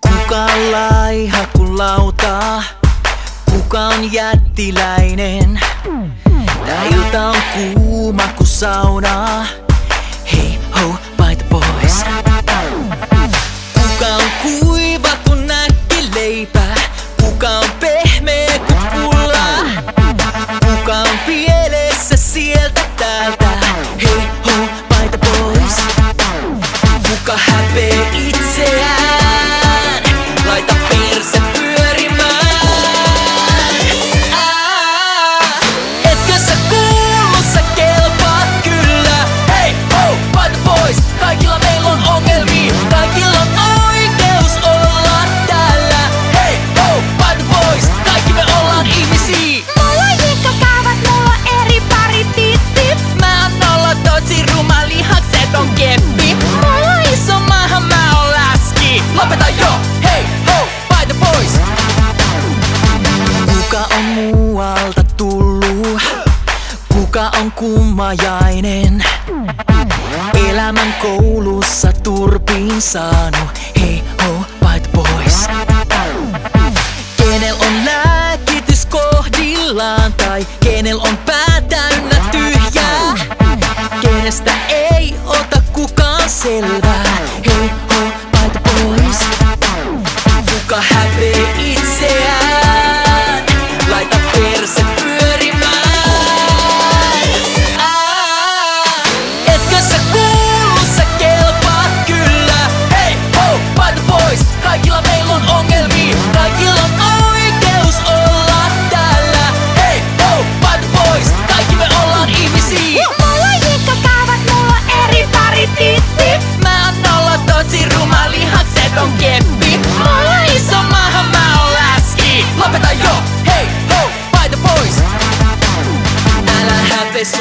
Kuka on laiha kun lautaa? Kuka on jättiläinen? Tää ilta on kuuma kun saunaa Hei ho sieltä täältä? Hei ho, by the boys. Kuka häpee itseään? Muualta tullu? Kuka on kummajainen? Elämän koulussa turpiin saanu. Hei ho, the boys. Kenel on lääkitys kohdillaan tai kenel on pää täynnä tyhjää? Kenestä ei ota kukaan selvää? Hei ho, the boys. Kuka häpee itse? don't get beat Malaisa Mahamalaski Lopeta yo, hey ho, by the boys. And I have this